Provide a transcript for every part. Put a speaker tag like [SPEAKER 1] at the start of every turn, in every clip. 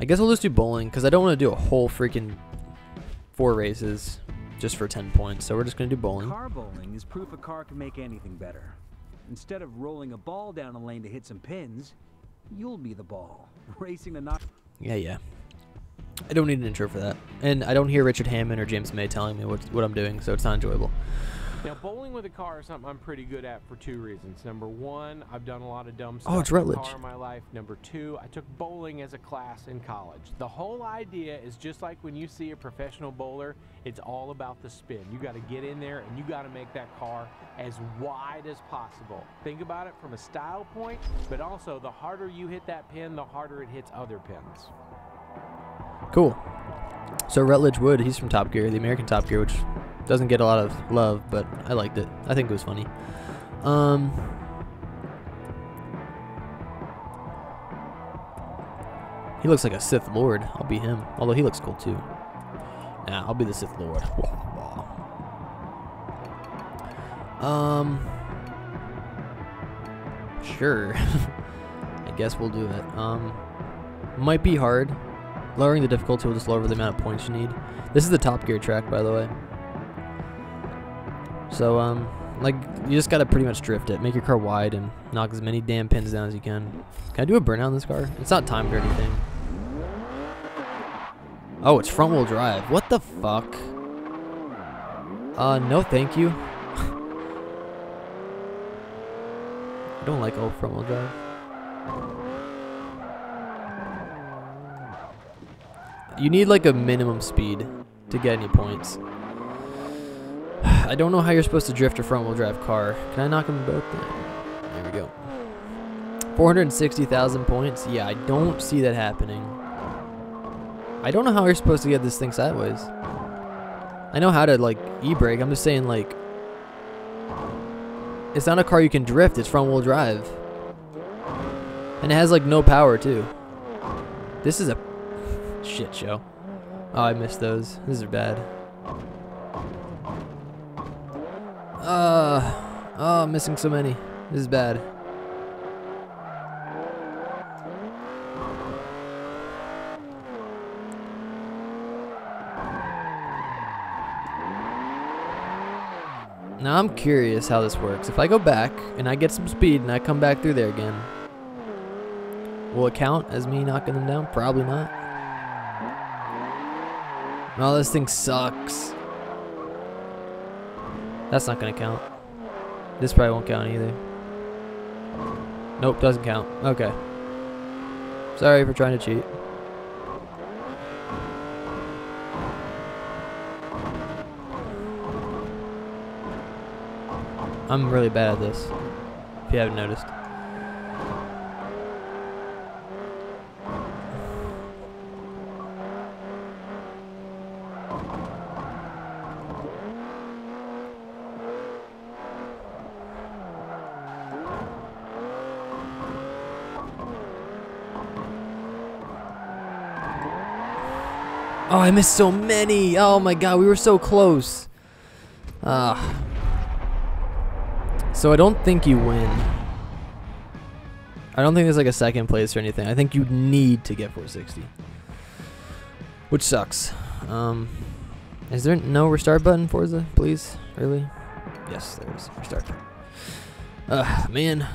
[SPEAKER 1] I guess we'll just do bowling because I don't want to do a whole freaking four races just for 10 points. So we're just going to do bowling.
[SPEAKER 2] Car bowling is proof a car can make anything better. Instead of rolling a ball down a lane to hit some pins, you'll be the ball, racing to knock.
[SPEAKER 1] Yeah, yeah. I don't need an intro for that. And I don't hear Richard Hammond or James May telling me what, what I'm doing, so it's not enjoyable.
[SPEAKER 3] Now, bowling with a car is something I'm pretty good at for two reasons. Number one, I've done a lot of dumb stuff
[SPEAKER 1] Oh, it's Rutledge.
[SPEAKER 3] car in my life. Number two, I took bowling as a class in college. The whole idea is just like when you see a professional bowler, it's all about the spin. You got to get in there and you got to make that car as wide as possible. Think about it from a style point, but also the harder you hit that pin, the harder it hits other pins.
[SPEAKER 1] Cool. So Rutledge Wood, he's from Top Gear, the American Top Gear, which doesn't get a lot of love, but I liked it. I think it was funny. Um, he looks like a Sith Lord. I'll be him. Although he looks cool too. Nah, I'll be the Sith Lord. Um, sure. I guess we'll do it. Um, might be hard. Lowering the difficulty will just lower the amount of points you need. This is the Top Gear track, by the way. So, um, like, you just gotta pretty much drift it. Make your car wide and knock as many damn pins down as you can. Can I do a burnout in this car? It's not timed or anything. Oh, it's front wheel drive. What the fuck? Uh, no thank you. I don't like old front wheel drive. You need like a minimum speed to get any points. I don't know how you're supposed to drift a front wheel drive car. Can I knock them both down? There we go. 460,000 points? Yeah, I don't see that happening. I don't know how you're supposed to get this thing sideways. I know how to like e-brake. I'm just saying like it's not a car you can drift. It's front wheel drive. And it has like no power too. This is a shit show. Oh, I missed those. These are bad. Uh, oh, I'm missing so many. This is bad. Now I'm curious how this works. If I go back and I get some speed and I come back through there again, will it count as me knocking them down? Probably not. Oh, this thing sucks. That's not gonna count. This probably won't count either. Nope, doesn't count. Okay. Sorry for trying to cheat. I'm really bad at this, if you haven't noticed. Oh, I missed so many. Oh my god, we were so close. Ah. So I don't think you win. I don't think there's like a second place or anything. I think you need to get 460. Which sucks. Um, is there no restart button, Forza, please? Really? Yes, there is. Restart. Ugh, man.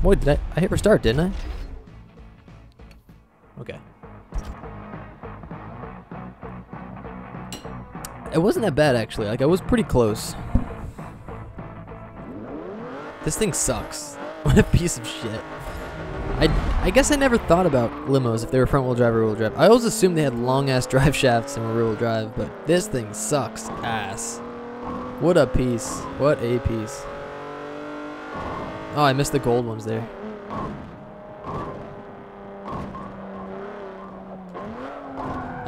[SPEAKER 1] What, did I, I hit restart, didn't I? It wasn't that bad actually. Like I was pretty close. This thing sucks. What a piece of shit. I I guess I never thought about limos if they were front wheel drive or rear wheel drive. I always assumed they had long ass drive shafts and were rear wheel drive, but this thing sucks ass. What a piece. What a piece. Oh, I missed the gold ones there.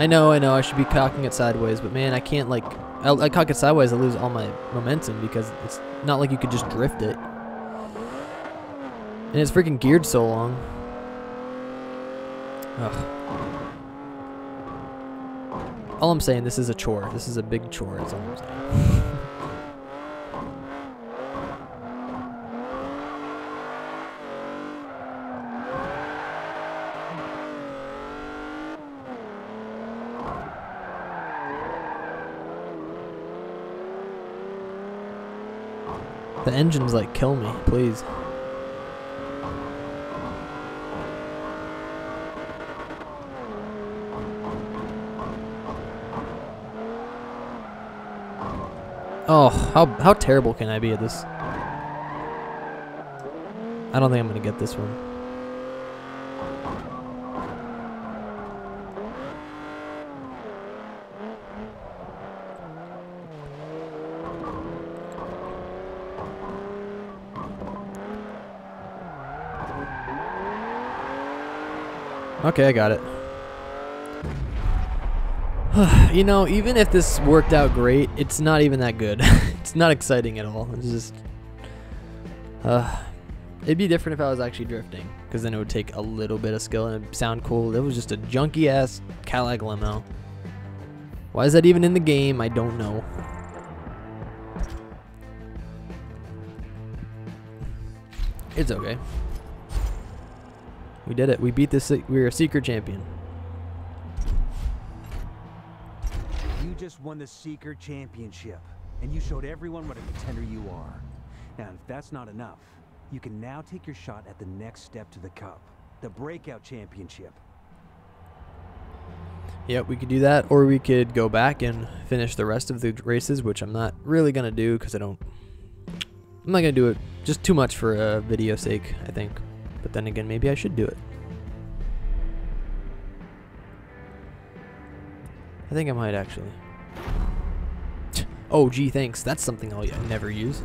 [SPEAKER 1] I know, I know, I should be cocking it sideways, but man, I can't like, I, I cock it sideways, I lose all my momentum because it's not like you could just drift it. And it's freaking geared so long. Ugh. All I'm saying, this is a chore. This is a big chore, is all I'm saying. The engines like kill me, please. Oh, how how terrible can I be at this? I don't think I'm gonna get this one. Okay, I got it. you know, even if this worked out great, it's not even that good. it's not exciting at all. It's just... Uh, it'd be different if I was actually drifting, because then it would take a little bit of skill and it'd sound cool. It was just a junky-ass Cadillac limo. Why is that even in the game? I don't know. It's okay. We did it. We beat this. We are a secret champion.
[SPEAKER 2] You just won the Seeker Championship, and you showed everyone what a contender you are. Now, if that's not enough, you can now take your shot at the next step to the Cup, the Breakout Championship.
[SPEAKER 1] Yep, we could do that, or we could go back and finish the rest of the races, which I'm not really gonna do because I don't. I'm not gonna do it. Just too much for a video sake, I think. But then again, maybe I should do it. I think I might actually. Oh, gee, thanks. That's something I'll never use.